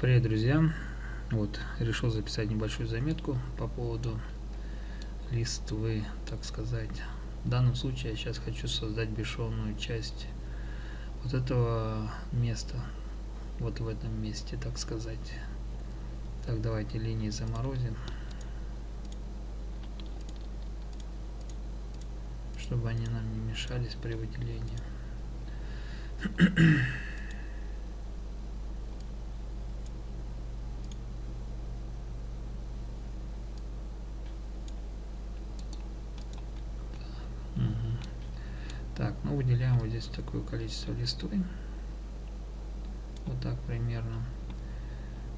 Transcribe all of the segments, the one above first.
Привет, друзья! Вот, решил записать небольшую заметку по поводу листвы, так сказать. В данном случае я сейчас хочу создать бесшовную часть вот этого места, вот в этом месте, так сказать. Так, давайте линии заморозим, чтобы они нам не мешались при выделении. Так, ну выделяем вот здесь такое количество листвы. Вот так примерно.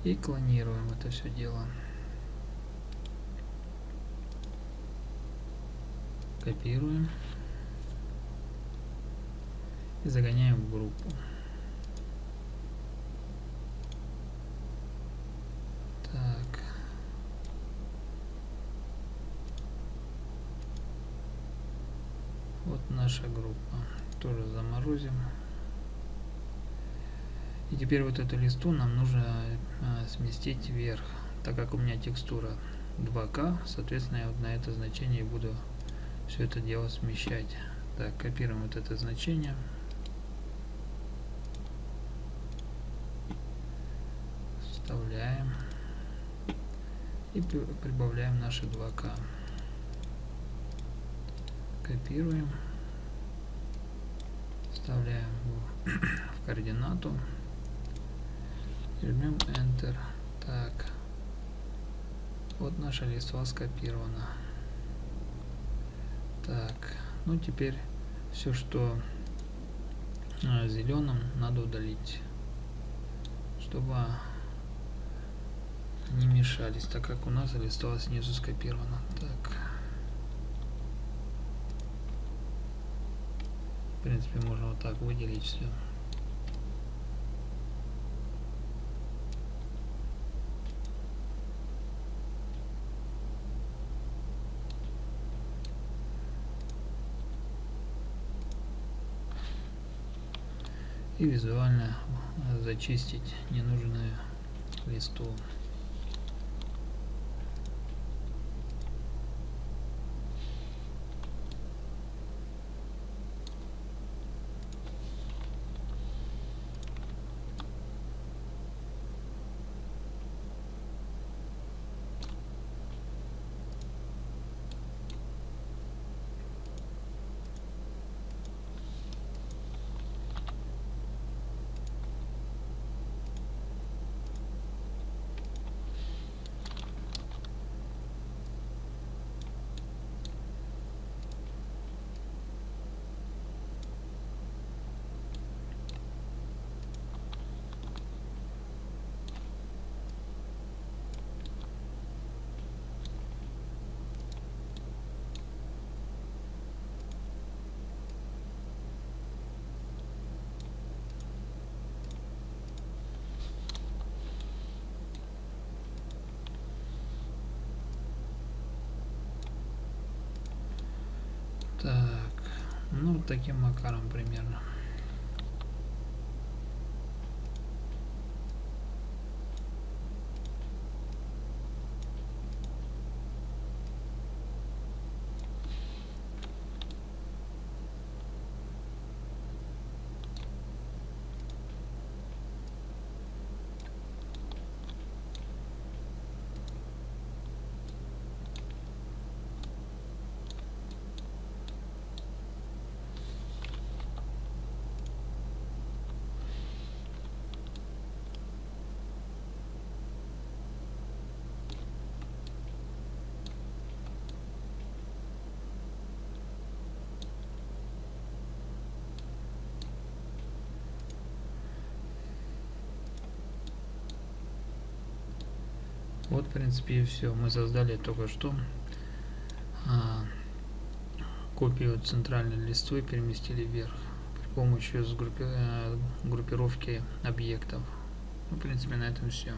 И клонируем это все дело. Копируем. И загоняем в группу. Вот наша группа. Тоже заморозим. И теперь вот эту листу нам нужно а, сместить вверх. Так как у меня текстура 2К, соответственно, я вот на это значение буду все это дело смещать. Так, копируем вот это значение. Вставляем. И прибавляем наши 2К копируем, вставляем в координату, жмем Enter. Так, вот наша листва скопирована. Так, ну теперь все, что а, зеленым, надо удалить, чтобы не мешались, так как у нас листва снизу скопирована. Так. В принципе, можно вот так выделить все. и визуально зачистить ненужную листу. Так, ну таким макаром примерно. Вот, в принципе, и все. Мы создали только что а, копию центральной листвы переместили вверх при помощи сгруппи, а, группировки объектов. Ну, в принципе, на этом все.